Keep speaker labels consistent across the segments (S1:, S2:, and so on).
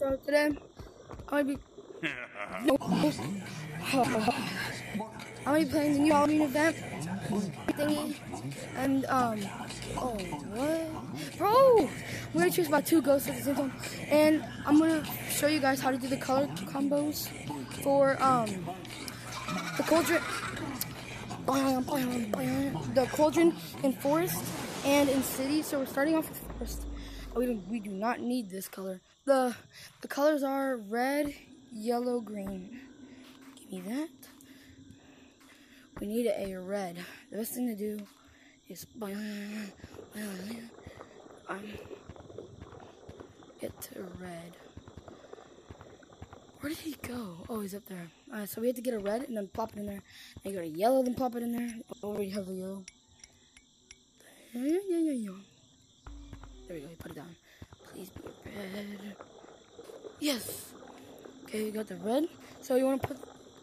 S1: So today, I'm gonna be. I'm gonna be playing the new Halloween event thingy, and um, oh what, bro? We're gonna choose about two ghosts at the same time, and I'm gonna show you guys how to do the color combos for um the cauldron, the cauldron in forest and in city. So we're starting off with forest. Oh, we, we do not need this color. The the colors are red, yellow, green. Give me that. We need a red. The best thing to do is um, get red. Where did he go? Oh, he's up there. Alright, so we have to get a red and then plop it in there. Then go to yellow, then plop it in there. Oh, we have a yellow. Yeah, yeah, yeah, yeah. There we go, put it down. Please be red. Yes! Okay, you got the red. So you want to put,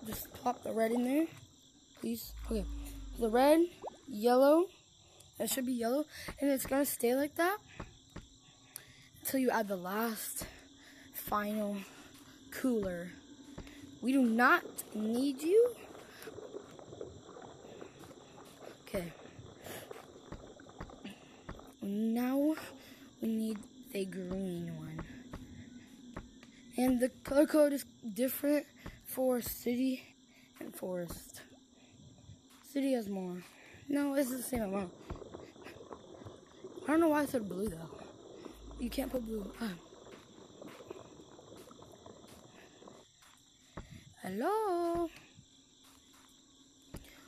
S1: just plop the red in there. Please. Okay. The red, yellow. That should be yellow. And it's going to stay like that until you add the last final cooler. We do not need you. Okay. Now a green one. And the color code is different for city and forest. City has more. No, it's the same amount. I don't know why I said blue though. You can't put blue. Ah. Hello?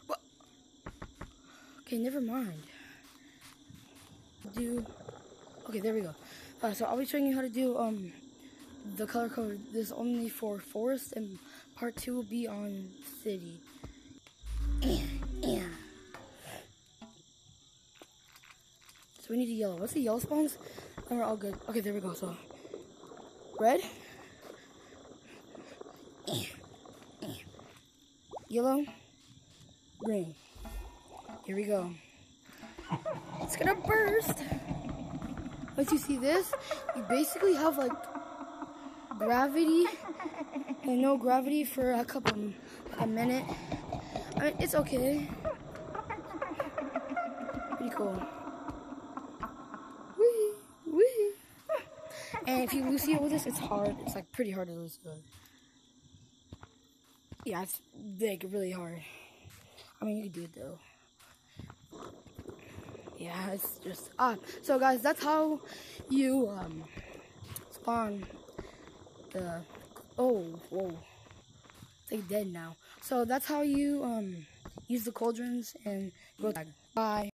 S1: What? Okay, never mind. Do okay, there we go. So I'll be showing you how to do um the color code. This is only for forest, and part two will be on city. So we need a yellow. What's the yellow spawns? And we're all good. Okay, there we go. So red. yellow, green. Here we go. It's gonna burst. Once you see this, you basically have like gravity and no gravity for a couple, a minute. I mean, it's okay. Pretty cool. Wee, wee. And if you lose it with this, it's hard. It's like pretty hard to lose. Yeah, it's like really hard. I mean, you can do it though. Yeah, it's just ah. So guys, that's how you um spawn the. Oh, whoa! It's like dead now. So that's how you um use the cauldrons and go. Bye.